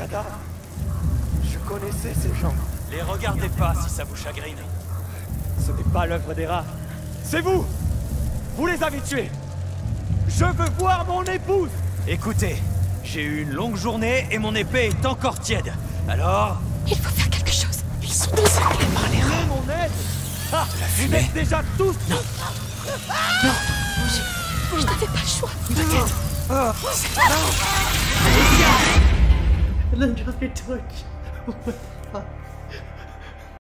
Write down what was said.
cadavres. Je connaissais ces gens. Les regardez pas si ça vous chagrine. Ce n'est pas l'œuvre des rats. C'est vous Vous les avez tués Je veux voir mon épouse Écoutez, j'ai eu une longue journée et mon épée est encore tiède. Alors? Il faut faire quelque chose. Ils sont encerclés par les rats. mon aide Ah la Vous êtes déjà tous Non. Je n'avais pas le choix. And then drop your torch. What the fuck?